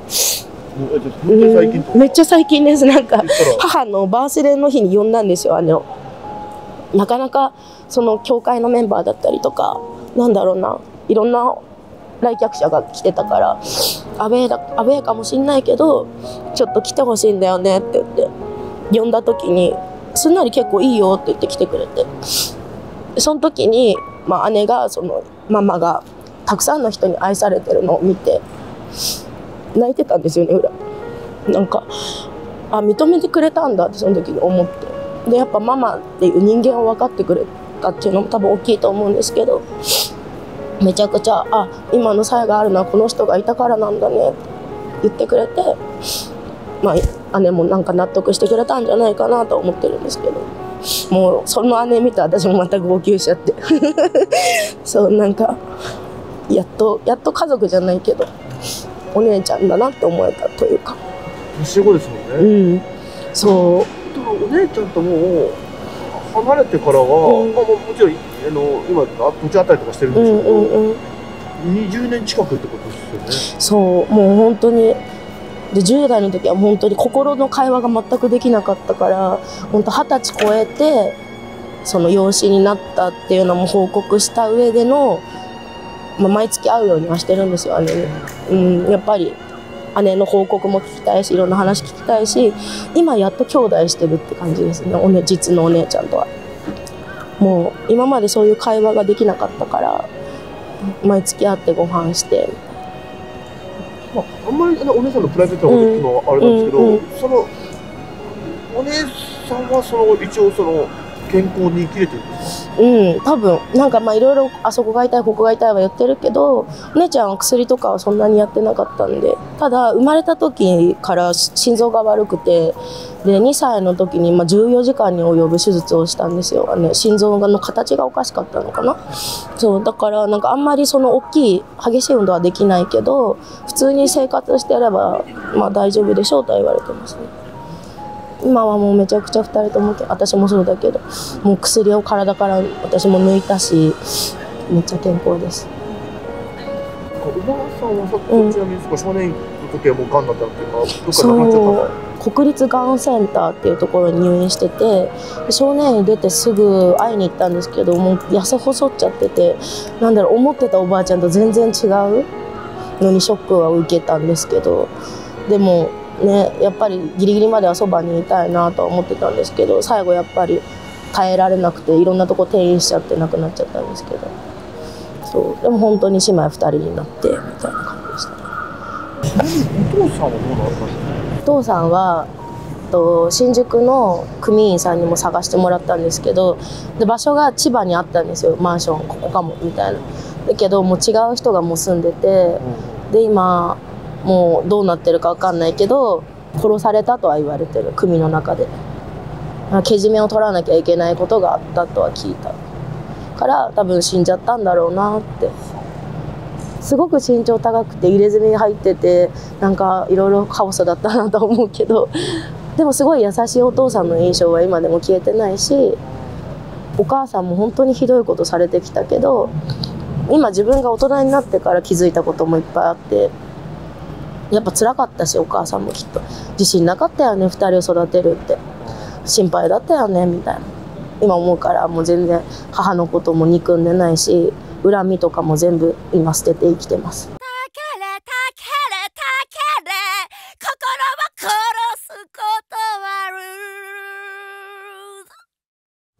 めっちゃ最近です。なんか母のバースデーの日に呼んだんですよ姉をなかなかその教会のメンバーだったりとかなんだろうないろんな来客者が来てたからアウェーだアウェーかもしんないけどちょっと来てほしいんだよねって言って呼んだ時にすんなり結構いいよって言って来てくれて。その時に、まあ、姉がそのママがたくさんの人に愛されてるのを見て泣いてたんですよね裏。なんかあ認めてくれたんだってその時に思って。でやっぱママっていう人間を分かってくれてたっていうのも多分大きいと思うんですけどめちゃくちゃあ今の才があるのはこの人がいたからなんだねって言ってくれてまあ姉もなんか納得してくれたんじゃないかなと思ってるんですけどもうその姉見て私もまた号泣しちゃって。そうなんかやっとやっと家族じゃないけどお姉ちゃんだなって思えたというか。年子ですもんうね、ん。そう。でもお姉ちゃんともう離れてからは、うん。まあ、ももちろんあの今あ土地あったりとかしてるんうですけど、んうんうん。20年近くってことですよね。そうもう本当にで10代の時は本当に心の会話が全くできなかったから本当二十歳超えてその養子になったっていうのも報告した上でのまあ、毎月会うようにはしてるんですよ姉に、うん、やっぱり姉の報告も聞きたいしいろんな話聞きたいし今やっと兄弟してるって感じですね。お、ね、実のお姉ちゃんとは。もう今までそういう会話ができなかったから毎月会ってご飯して。まあ、あんまりねお姉さんのプライベートなこと聞くのはあれなんですけど、うんうん。そのお姉さんはその一応その健康に生きれてるんですか？うん多分なんかまあいろいろあそこが痛いここが痛いは言ってるけどお姉ちゃんは薬とかはそんなにやってなかったんで。ただ生まれた時から心臓が悪くてで2歳の時にまあ14時間に及ぶ手術をしたんですよ。あの心臓の形がおかしかったのかな。そうだからなんかあんまりその大きい激しい運動はできないけど普通に生活してればまあ大丈夫でしょうとは言われてますね。今はもうめちゃくちゃ2人とも私もそうだけどもう薬を体から私も抜いたしめっちゃ健康です。おばあさんはさうんちなみに少年院の時はもうがんだったっていうかどっかそう国立がんセンターっていうところに入院しててで少年院出てすぐ会いに行ったんですけどもう痩せ細っちゃっててなんだろう思ってたおばあちゃんと全然違うのにショックは受けたんですけどでもねやっぱりギリギリまではそばにいたいなとは思ってたんですけど最後やっぱり耐えられなくていろんなとこ転院しちゃって亡くなっちゃったんですけど。そう。でも本当に姉妹2人になってみたいな感じでしたね。お父さんはどうなったんですか？お父さんはと新宿の組員さんにも探してもらったんですけどで場所が千葉にあったんですよ。マンションここかもみたいな。だけどもう違う人がもう住んでてで今もうどうなってるか分かんないけど殺されたとは言われてる。組の中で。けじめを取らなきゃいけないことがあったとは聞いた。から多分死んじゃったんだろうなって。すごく身長高くて入れ墨入っててなんかいろいろカオスだったなと思うけど。でもすごい優しいお父さんの印象は今でも消えてないしお母さんも本当にひどいことされてきたけど今自分が大人になってから気づいたこともいっぱいあってやっぱ辛かったしお母さんもきっと。自信なかったよね2人を育てるって。心配だったよねみたいな。今思うからもう全然母のことも憎んでないし恨みとかも全部今捨てて生きてます。たけれたけれたけれ心は殺すことはある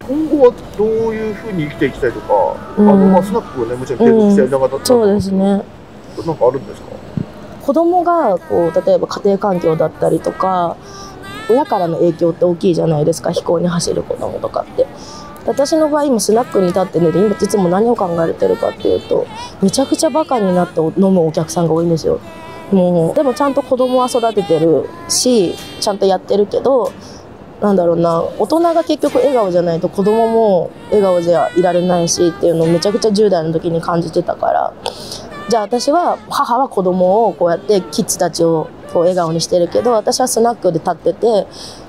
今後はどういうふうに生きていきたいとか、うん。あのまあスナックをねもちろん継続してやりながらだったそうですね。なんかあるんですか？子供がこう例えば家庭環境だったりとか親からの影響って大きいじゃないですか飛行に走る子供とかって。私の場合今スナックに立ってね今いつも何を考えてるかっていうとめちゃくちゃバカになって飲むお客さんが多いんですよ。もうでもちゃんと子供は育ててるしちゃんとやってるけどなんだろうな大人が結局笑顔じゃないと子供も笑顔じゃいられないしっていうのをめちゃくちゃ10代の時に感じてたからじゃあ私は母は子供をこうやってキッズたちをこう笑顔にしてるけど私はスナックで立ってて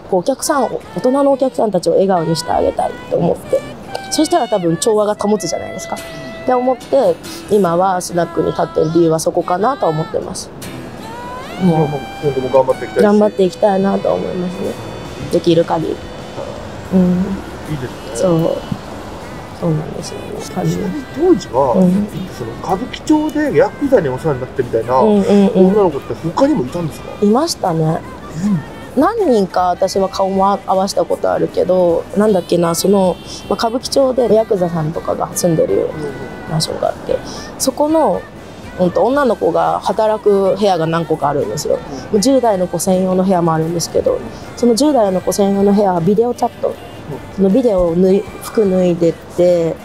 こうお客さん大人のお客さんたちを笑顔にしてあげたいと思って。そしたら多分調和が保つじゃないですか。って思って今はスナックに立ってる理由はそこかなとは思ってます。ももう今後も頑張っていきたいし。う頑張っていきたいなと思いますね。できる限り。うん。いいですね。そう。そうなんですよね感じ当時は、うん。その歌舞伎町でヤクザにお世話になってみたいなうんうんうん。女の子って他にもいたんですか、いましたね。何人か私は顔も合わせたことあるけどなんだっけなその、まあ、歌舞伎町でヤクザさんとかが住んでるマンションがあってそこの、うん、と女の子が働く部屋が何個かあるんですよ。10代の子専用の部屋もあるんですけどその10代の子専用の部屋はビデオチャット。そのビデオを脱い服脱いでって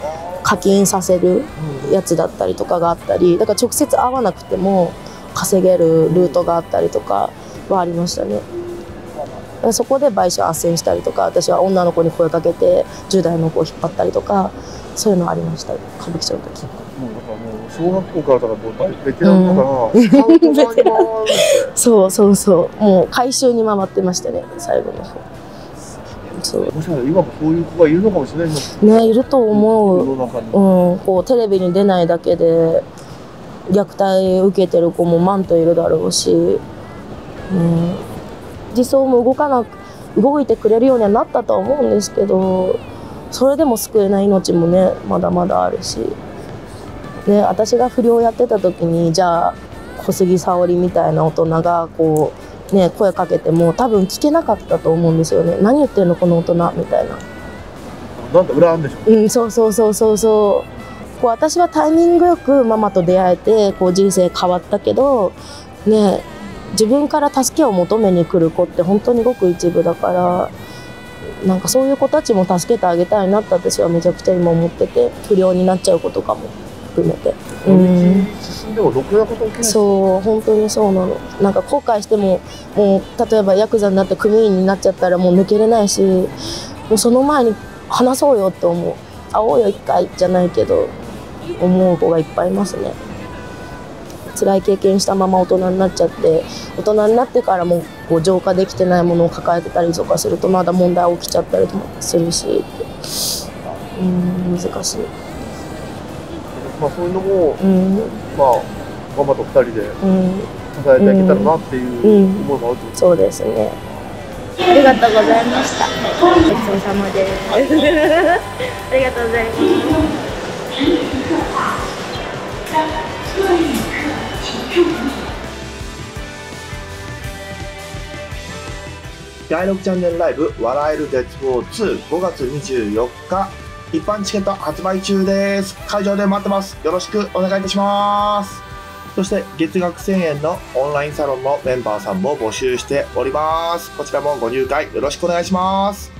課金させるやつだったりとかがあったりだから直接会わなくても稼げるルートがあったりとかはありましたね。そこで売春斡旋したりとか私は女の子に声かけて10代の子を引っ張ったりとかそういうのありました歌舞伎町の時。もうだからもう小学校からだからもうベテランだから、スカウト側に回るってそうそうそう。もう回収に回ってましたね最後の方そう。もしかしたら今もそういう子がいるのかもしれないですねいると思う。うん、こうテレビに出ないだけで虐待受けてる子もマンといるだろうし、うん、自走も動かなく動いてくれるようにはなったとは思うんですけどそれでも救えない命もねまだまだあるし。ね、私が不良やってた時にじゃあ小杉沙織みたいな大人がこう、ね、声かけても多分聞けなかったと思うんですよね。何言ってんのこの大人みたいな。なんだ裏あんでしょ。うんそうそうそうそうそう。こう私はタイミングよくママと出会えてこう人生変わったけどね自分から助けを求めに来る子って本当にごく一部だからなんかそういう子たちも助けてあげたいなって私はめちゃくちゃ今思ってて不良になっちゃう子とかも含めて。うん。進んでもろくなこと起きないそう本当にそうなの。なんか後悔してももう例えばヤクザになって組員になっちゃったらもう抜けれないしもうその前に話そうよって思う。会おうよ一回じゃないけど思う子がいっぱいいますね。辛い経験したまま大人になっちゃって大人になってからもこう浄化できてないものを抱えてたりとかするとまだ問題起きちゃったりとかするし。うん難しい。まあそういうのもうんまあママと二人でうん支えていけたらなっていう思いもあると思うそうですね。ありがとうございました。ごちそうさまです。ありがとうございます。第6チャンネルライブ「笑える絶望25月24日一般チケット発売中です。会場で待ってます。よろしくお願いいたします。そして月額1000円のオンラインサロンのメンバーさんも募集しております。こちらもご入会よろしくお願いします。